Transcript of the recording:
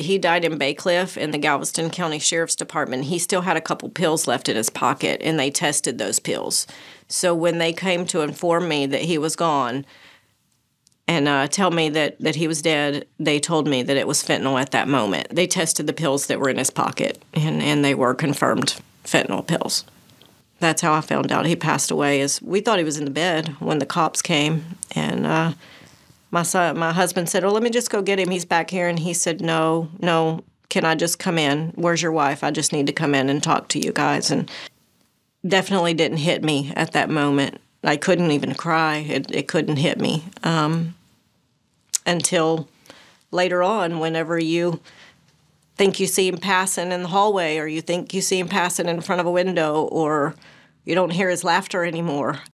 he died in Bacliff in the Galveston County Sheriff's Department. He still had a couple pills left in his pocket, and they tested those pills. So when they came to inform me that he was gone and uh, tell me that, that he was dead, they told me that it was fentanyl at that moment. They tested the pills that were in his pocket, and, and they were confirmed fentanyl pills. That's how I found out he passed away. Is we thought he was in the bed when the cops came, and uh, my son, my husband said, "Oh, let me just go get him. He's back here." And he said, "No, no. Can I just come in? Where's your wife? I just need to come in and talk to you guys." And definitely didn't hit me at that moment. I couldn't even cry. It, it couldn't hit me um, until later on, whenever you think you see him passing in the hallway, or you think you see him passing in front of a window, or you don't hear his laughter anymore.